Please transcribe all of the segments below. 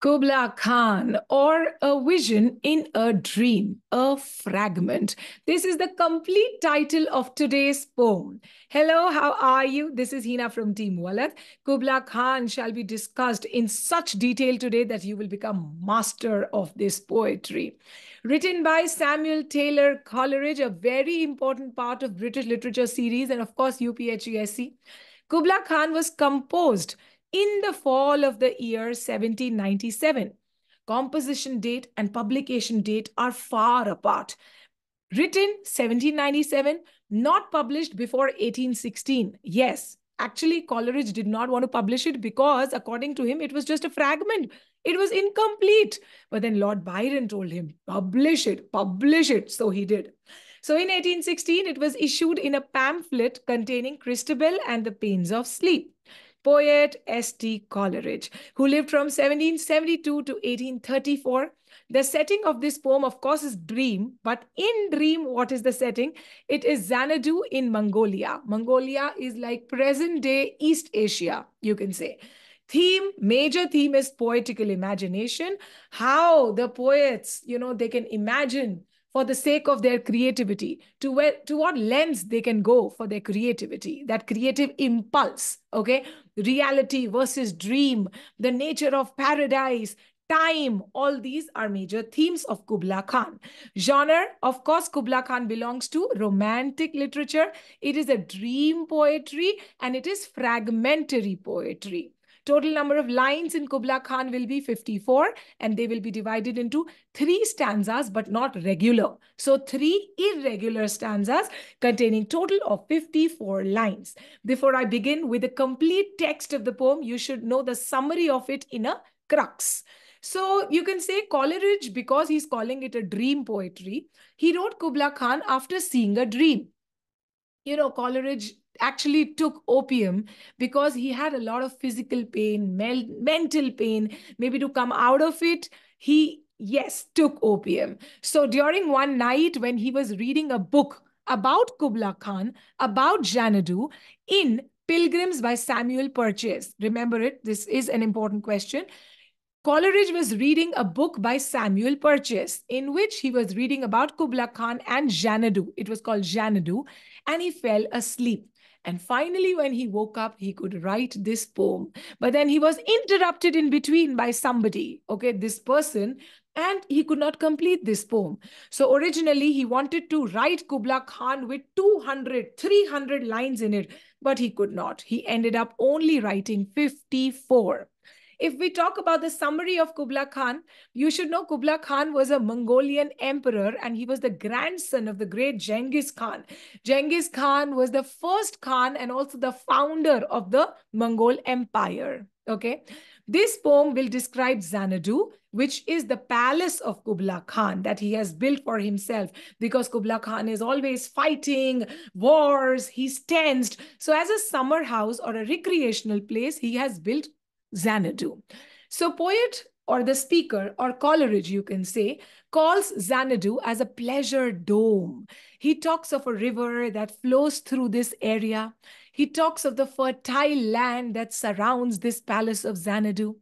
Kubla Khan or a vision in a dream, a fragment. This is the complete title of today's poem. Hello, how are you? This is Heena from Team Vallath. Kubla Khan shall be discussed in such detail today that you will become master of this poetry. Written by Samuel Taylor Coleridge, a very important part of British literature series and of course UPHESC. Kubla Khan was composed in the fall of the year 1797. Composition date and publication date are far apart. Written 1797, not published before 1816. Yes, actually Coleridge did not want to publish it because according to him, it was just a fragment. It was incomplete. But then Lord Byron told him, publish it, publish it. So he did. So in 1816, it was issued in a pamphlet containing Christabel and the Pains of Sleep poet S.T. Coleridge, who lived from 1772 to 1834. The setting of this poem, of course, is dream, but in dream, what is the setting? It is Xanadu in Mongolia. Mongolia is like present day East Asia, you can say theme major theme is poetical imagination how the poets you know they can imagine for the sake of their creativity, to where to what lens they can go for their creativity, that creative impulse, okay? Reality versus dream, the nature of paradise, time, all these are major themes of Kubla Khan. Genre, of course, Kubla Khan belongs to romantic literature. It is a dream poetry and it is fragmentary poetry. Total number of lines in Kubla Khan will be 54 and they will be divided into three stanzas but not regular. So three irregular stanzas containing total of 54 lines. Before I begin with the complete text of the poem, you should know the summary of it in a crux. So you can say Coleridge, because he's calling it a dream poetry, he wrote Kubla Khan after seeing a dream. You know, Coleridge actually took opium because he had a lot of physical pain, mental pain. Maybe to come out of it, he, yes, took opium. So during one night when he was reading a book about Kubla Khan, about Janadu, in Pilgrims by Samuel Purchas. Remember it, this is an important question. Coleridge was reading a book by Samuel Purchas, in which he was reading about Kubla Khan and Janadu. It was called Janadu, and he fell asleep. And finally, when he woke up, he could write this poem. But then he was interrupted in between by somebody, okay, this person, and he could not complete this poem. So originally, he wanted to write Kubla Khan with 200, 300 lines in it, but he could not. He ended up only writing 54. If we talk about the summary of Kubla Khan, you should know Kubla Khan was a Mongolian emperor and he was the grandson of the great Genghis Khan. Genghis Khan was the first Khan and also the founder of the Mongol Empire. Okay. This poem will describe Xanadu, which is the palace of Kubla Khan that he has built for himself because Kubla Khan is always fighting wars, he's tensed. So as a summer house or a recreational place, he has built Xanadu. So poet or the speaker or Coleridge, you can say, calls Xanadu as a pleasure dome. He talks of a river that flows through this area. He talks of the fertile land that surrounds this palace of Xanadu.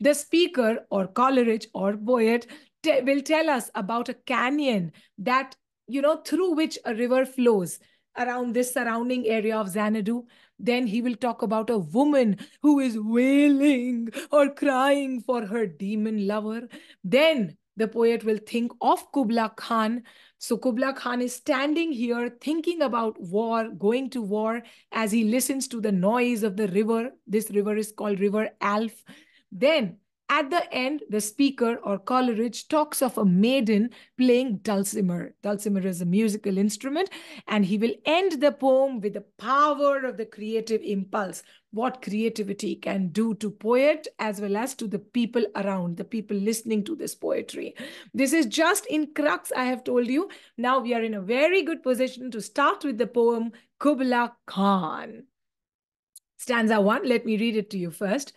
The speaker or Coleridge or poet will tell us about a canyon that, you know, through which a river flows around this surrounding area of Xanadu. Then he will talk about a woman who is wailing or crying for her demon lover. Then the poet will think of Kubla Khan. So Kubla Khan is standing here thinking about war, going to war as he listens to the noise of the river. This river is called River Alph. Then at the end, the speaker or Coleridge talks of a maiden playing dulcimer. Dulcimer is a musical instrument, and he will end the poem with the power of the creative impulse, what creativity can do to poet as well as to the people around, the people listening to this poetry. This is just in crux, I have told you. Now we are in a very good position to start with the poem Kubla Khan. Stanza one, let me read it to you first.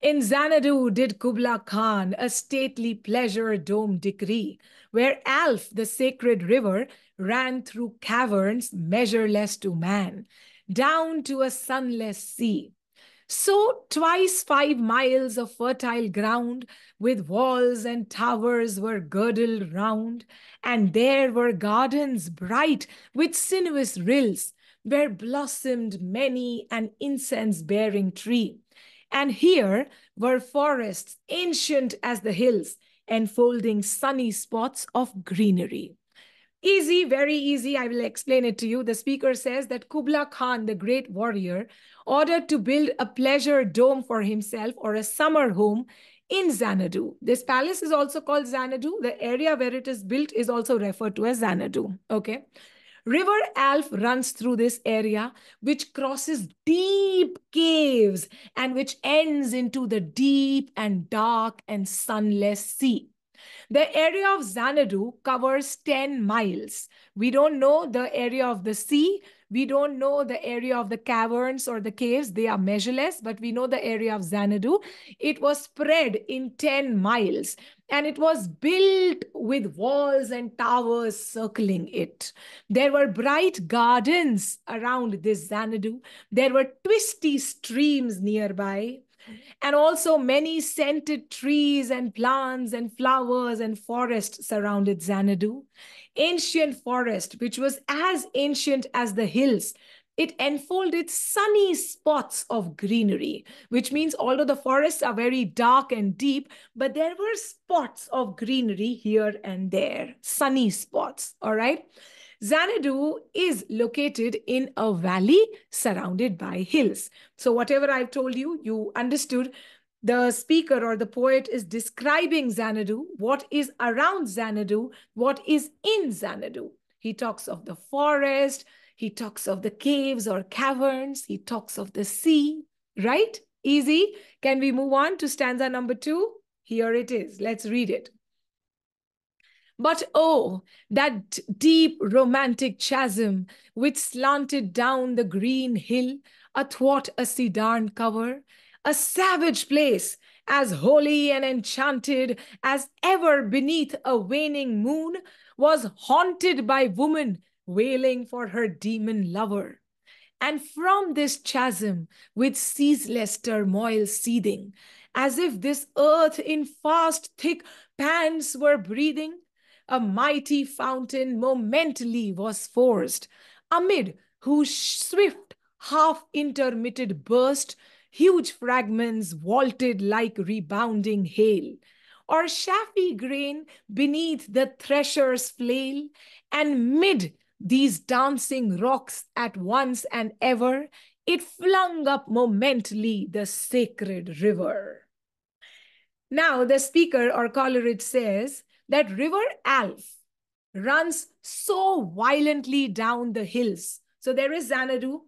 In Xanadu did Kubla Khan a stately pleasure dome decree, where Alph, the sacred river, ran through caverns measureless to man, down to a sunless sea. So, twice five miles of fertile ground with walls and towers were girdled round, and there were gardens bright with sinuous rills, where blossomed many an incense bearing tree. And here were forests ancient as the hills, enfolding sunny spots of greenery. Easy, very easy. I will explain it to you. The speaker says that Kubla Khan, the great warrior, ordered to build a pleasure dome for himself or a summer home in Xanadu. This palace is also called Xanadu. The area where it is built is also referred to as Xanadu. Okay. River Alph runs through this area, which crosses deep caves and which ends into the deep and dark and sunless sea. The area of Xanadu covers 10 miles. We don't know the area of the sea. We don't know the area of the caverns or the caves. They are measureless, but we know the area of Xanadu. It was spread in 10 miles and it was built with walls and towers circling it. There were bright gardens around this Xanadu. There were twisty streams nearby and also many scented trees and plants and flowers and forest surrounded Xanadu. Ancient forest, which was as ancient as the hills, it enfolded sunny spots of greenery, which means although the forests are very dark and deep, but there were spots of greenery here and there, sunny spots, all right? Xanadu is located in a valley surrounded by hills. So whatever I've told you, you understood the speaker or the poet is describing Xanadu, what is around Xanadu, what is in Xanadu. He talks of the forest, he talks of the caves or caverns, he talks of the sea, right? Easy. Can we move on to stanza number two? Here it is. Let's read it. But oh, that deep romantic chasm which slanted down the green hill athwart a cedarn cover, a savage place as holy and enchanted as ever beneath a waning moon, was haunted by woman wailing for her demon lover. And from this chasm, with ceaseless turmoil seething, as if this earth in fast, thick pants were breathing, a mighty fountain momently was forced, amid whose swift, half intermitted burst, huge fragments vaulted like rebounding hail, or chaffy grain beneath the thresher's flail, and mid these dancing rocks at once and ever, it flung up momentarily the sacred river. Now, the speaker or Coleridge says, that River Alph runs so violently down the hills. So there is Xanadu.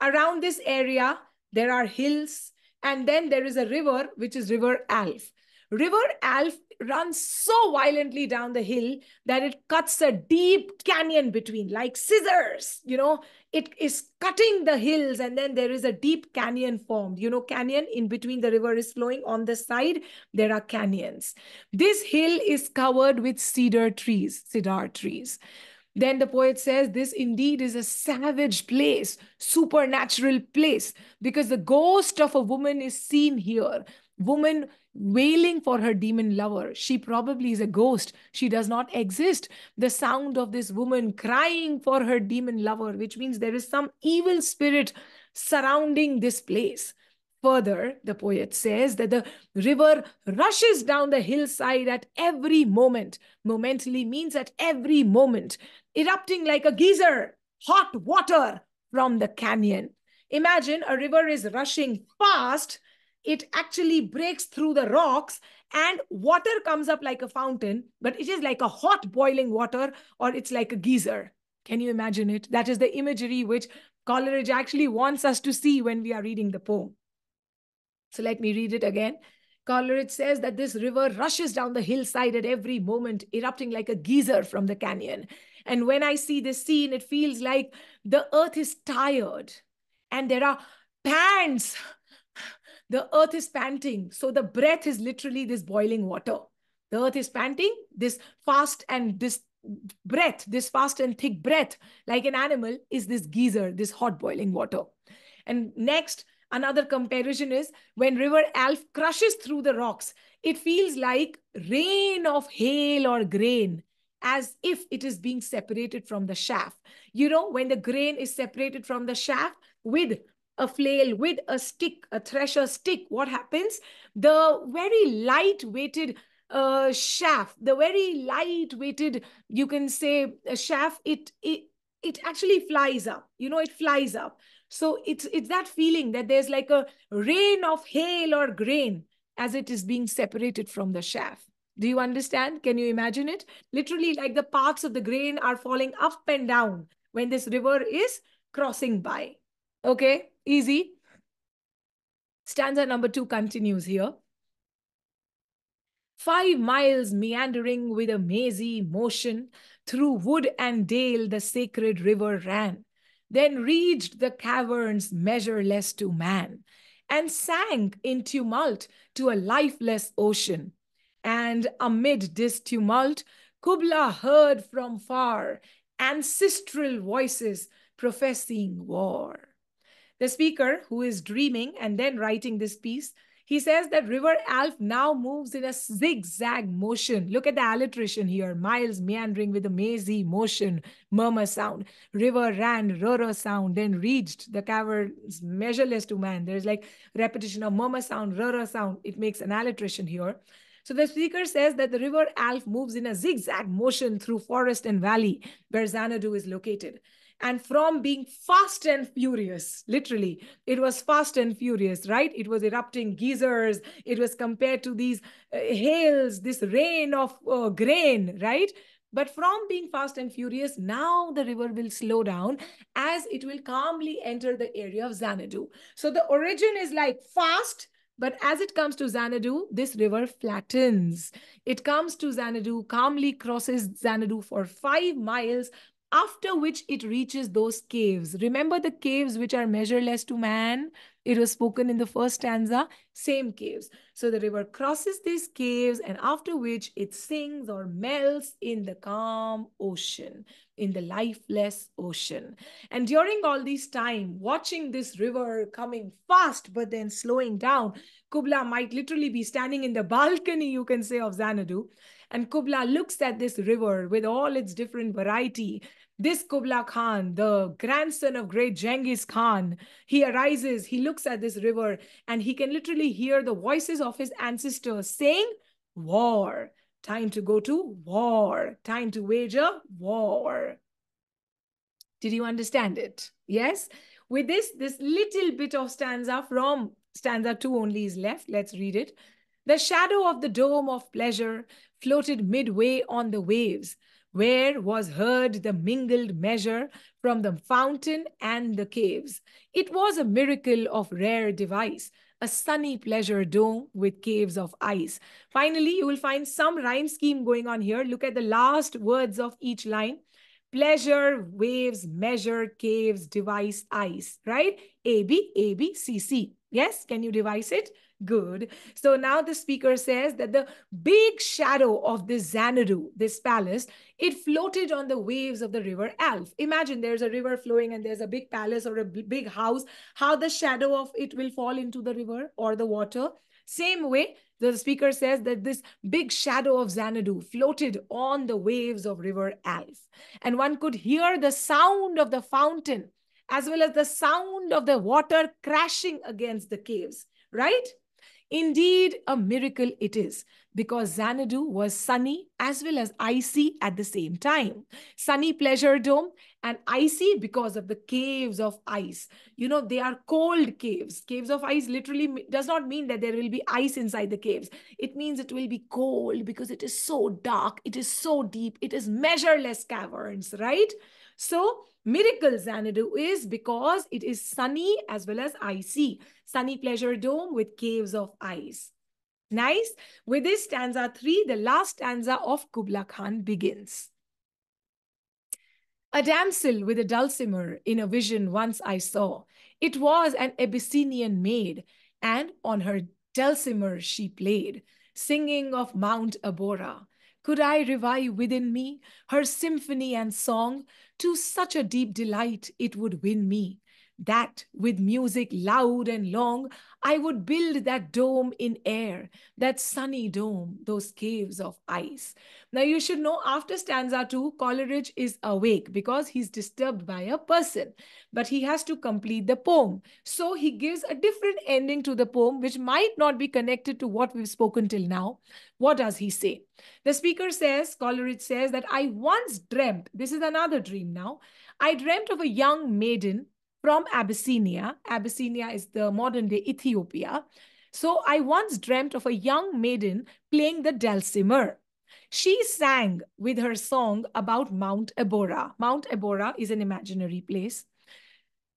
Around this area, there are hills. And then there is a river, which is River Alph. River Alph runs so violently down the hill that it cuts a deep canyon between, like scissors. You know, it is cutting the hills, and then there is a deep canyon formed. You know, canyon in between the river is flowing. On the side, there are canyons. This hill is covered with cedar trees, cedar trees. Then the poet says, This indeed is a savage place, supernatural place, because the ghost of a woman is seen here. Woman wailing for her demon lover. She probably is a ghost. She does not exist. The sound of this woman crying for her demon lover, which means there is some evil spirit surrounding this place. Further, the poet says that the river rushes down the hillside at every moment. Momentally means at every moment, erupting like a geyser, hot water from the canyon. Imagine a river is rushing fast it actually breaks through the rocks and water comes up like a fountain, but it is like a hot boiling water or it's like a geyser. Can you imagine it? That is the imagery which Coleridge actually wants us to see when we are reading the poem. So let me read it again. Coleridge says that this river rushes down the hillside at every moment, erupting like a geyser from the canyon. And when I see this scene, it feels like the earth is tired and there are pants the earth is panting. So the breath is literally this boiling water. The earth is panting, this fast and this breath, this fast and thick breath, like an animal, is this geyser, this hot boiling water. And next, Another comparison is when River Alph crushes through the rocks, it feels like rain of hail or grain as if it is being separated from the shaft. You know, when the grain is separated from the shaft with a flail, with a stick, a thresher stick, what happens? The very light weighted uh, shaft, the very light weighted, you can say, a shaft, it, it, it actually flies up. You know, it flies up. So it's, it's that feeling that there's like a rain of hail or grain as it is being separated from the shaft. Do you understand? Can you imagine it? Literally, like the parts of the grain are falling up and down when this river is crossing by. Okay, easy. Stanza number two continues here. Five miles meandering with a mazy motion, through wood and dale the sacred river ran, then reached the caverns measureless to man, and sank in tumult to a lifeless ocean. And amid this tumult, Kubla heard from far ancestral voices professing war. The speaker, who is dreaming and then writing this piece, he says that River Alph now moves in a zigzag motion. Look at the alliteration here. Miles meandering with a mazy motion, murmur sound. River ran, roro sound, then reached the caverns measureless to man. There's like repetition of murmur sound, roro sound. It makes an alliteration here. So the speaker says that the river Alph moves in a zigzag motion through forest and valley where Xanadu is located. And from being fast and furious, literally, it was fast and furious, right? It was erupting geysers. It was compared to these uh, hails, this rain of uh, grain, right? But from being fast and furious, now the river will slow down as it will calmly enter the area of Xanadu. So the origin is like fast but as it comes to Xanadu, this river flattens. It comes to Xanadu, calmly crosses Xanadu for five miles, after which it reaches those caves. Remember the caves which are measureless to man? It was spoken in the first stanza, same caves. So the river crosses these caves and after which it sinks or melts in the calm ocean, in the lifeless ocean. And during all this time, watching this river coming fast but then slowing down, Kubla might literally be standing in the balcony, you can say, of Xanadu. And Kubla looks at this river with all its different variety this Kubla Khan, the grandson of great Genghis Khan, he arises, he looks at this river, and he can literally hear the voices of his ancestors saying, War, time to go to war, time to wage a war. Did you understand it? Yes? With this, this little bit of stanza from stanza two only is left. Let's read it. The shadow of the dome of pleasure floated midway on the waves where was heard the mingled measure from the fountain and the caves. It was a miracle of rare device, a sunny pleasure dome with caves of ice. Finally, you will find some rhyme scheme going on here. Look at the last words of each line. Pleasure, waves, measure, caves, device, ice, right? A, B, A, B, C, C. Yes, can you devise it? Good. So now the speaker says that the big shadow of this Xanadu, this palace, it floated on the waves of the river Alph. Imagine there's a river flowing and there's a big palace or a big house, how the shadow of it will fall into the river or the water. Same way, the speaker says that this big shadow of Xanadu floated on the waves of river Alph. And one could hear the sound of the fountain as well as the sound of the water crashing against the caves, right? Indeed, a miracle it is because Xanadu was sunny as well as icy at the same time. Sunny pleasure dome and icy because of the caves of ice. You know, they are cold caves. Caves of ice literally does not mean that there will be ice inside the caves. It means it will be cold because it is so dark, it is so deep, it is measureless caverns, right? So, Miracle Xanadu is because it is sunny as well as icy. Sunny pleasure dome with caves of ice. Nice. With this stanza 3, the last stanza of Kubla Khan begins. A damsel with a dulcimer in a vision once I saw. It was an Abyssinian maid, and on her dulcimer she played, singing of Mount Abora. Could I revive within me her symphony and song? To such a deep delight it would win me. That with music loud and long, I would build that dome in air, that sunny dome, those caves of ice. Now, you should know after stanza two, Coleridge is awake because he's disturbed by a person, but he has to complete the poem. So he gives a different ending to the poem, which might not be connected to what we've spoken till now. What does he say? The speaker says, Coleridge says that I once dreamt, this is another dream now, I dreamt of a young maiden from Abyssinia. Abyssinia is the modern day Ethiopia. So I once dreamt of a young maiden playing the dulcimer. She sang with her song about Mount Abora. Mount Abora is an imaginary place.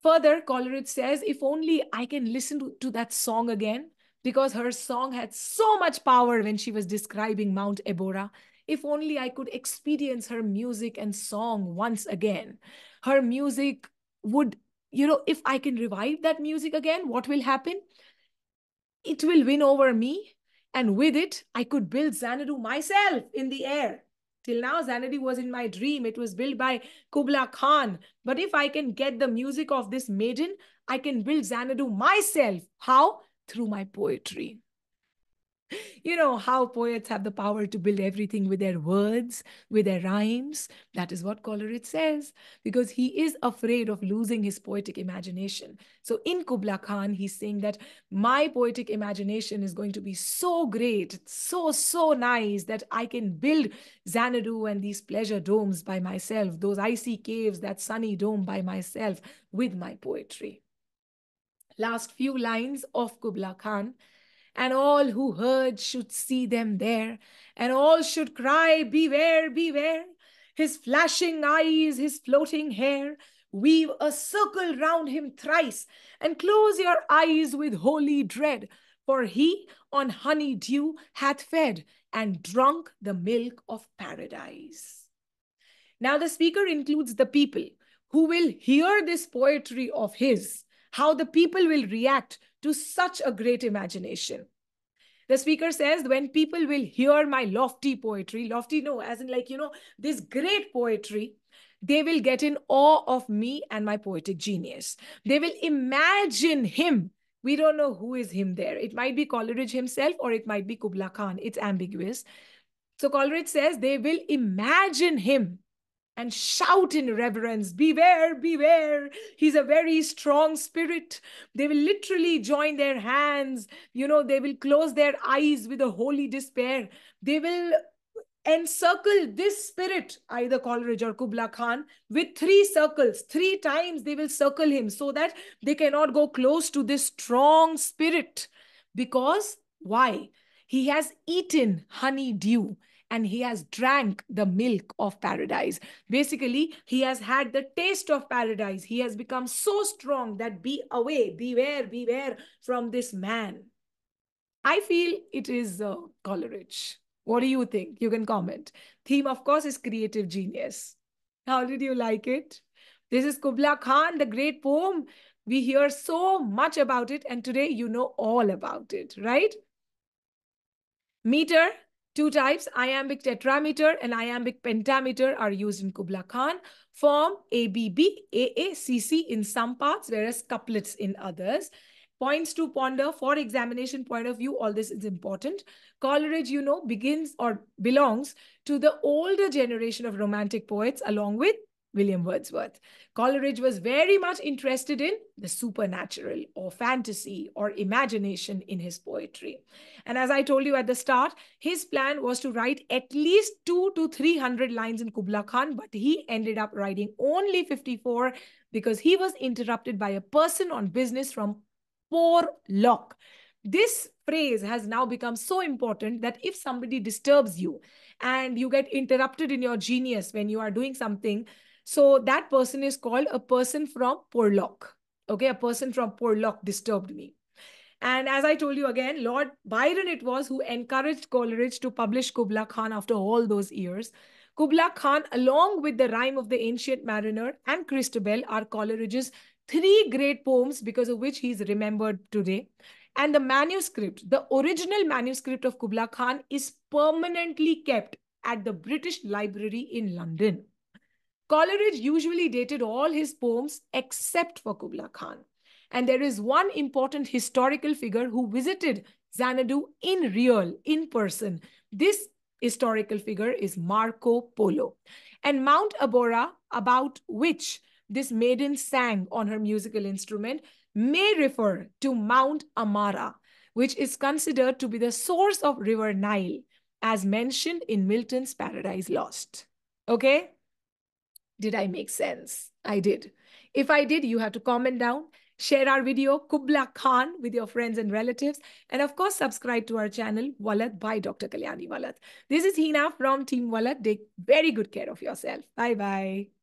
Further, Coleridge says, if only I can listen to, to that song again, because her song had so much power when she was describing Mount Abora. If only I could experience her music and song once again. Her music would, you know, if I can revive that music again, what will happen? It will win over me. And with it, I could build Xanadu myself in the air. Till now, Xanadu was in my dream. It was built by Kubla Khan. But if I can get the music of this maiden, I can build Xanadu myself. How? Through my poetry. You know how poets have the power to build everything with their words, with their rhymes. That is what Coleridge says, because he is afraid of losing his poetic imagination. So in Kubla Khan, he's saying that my poetic imagination is going to be so great, so, so nice that I can build Xanadu and these pleasure domes by myself, those icy caves, that sunny dome by myself with my poetry. Last few lines of Kubla Khan and all who heard should see them there, and all should cry, Beware, beware! His flashing eyes, his floating hair, weave a circle round him thrice, and close your eyes with holy dread, for he on honey dew hath fed and drunk the milk of paradise. Now, the speaker includes the people who will hear this poetry of his, how the people will react to such a great imagination. The speaker says, when people will hear my lofty poetry, lofty, no, as in like, you know, this great poetry, they will get in awe of me and my poetic genius. They will imagine him. We don't know who is him there. It might be Coleridge himself or it might be Kubla Khan. It's ambiguous. So Coleridge says they will imagine him and shout in reverence, Beware, beware. He's a very strong spirit. They will literally join their hands. You know, they will close their eyes with a holy despair. They will encircle this spirit, either Coleridge or Kubla Khan, with three circles. Three times they will circle him so that they cannot go close to this strong spirit. Because why? He has eaten honey dew and he has drank the milk of paradise. Basically, he has had the taste of paradise. He has become so strong that be away, beware, beware from this man. I feel it is uh, Coleridge. What do you think? You can comment. Theme, of course, is creative genius. How did you like it? This is Kubla Khan, the great poem. We hear so much about it, and today you know all about it, right? Meter, Two types, iambic tetrameter and iambic pentameter are used in Kubla Khan. Form ABB, in some parts, whereas couplets in others. Points to ponder for examination point of view, all this is important. Coleridge, you know, begins or belongs to the older generation of romantic poets along with William Wordsworth. Coleridge was very much interested in the supernatural or fantasy or imagination in his poetry. And as I told you at the start, his plan was to write at least two to 300 lines in Kubla Khan, but he ended up writing only 54 because he was interrupted by a person on business from Porlock. This phrase has now become so important that if somebody disturbs you and you get interrupted in your genius when you are doing something, so that person is called a person from Porlock. Okay, a person from Porlock disturbed me. And as I told you again, Lord Byron it was who encouraged Coleridge to publish Kubla Khan after all those years. Kubla Khan, along with the rhyme of the ancient mariner and Christabel, are Coleridge's three great poems because of which he's remembered today. And the manuscript, the original manuscript of Kubla Khan is permanently kept at the British Library in London. Coleridge usually dated all his poems except for Kubla Khan. And there is one important historical figure who visited Xanadu in real, in person. This historical figure is Marco Polo. And Mount Abora, about which this maiden sang on her musical instrument, may refer to Mount Amara, which is considered to be the source of River Nile, as mentioned in Milton's Paradise Lost. Okay? Did I make sense? I did. If I did, you have to comment down, share our video, Kubla Khan, with your friends and relatives, and of course, subscribe to our channel, Vallath by Dr. Kalyani Vallath. This is Heena from Team Vallath. Take very good care of yourself. Bye bye.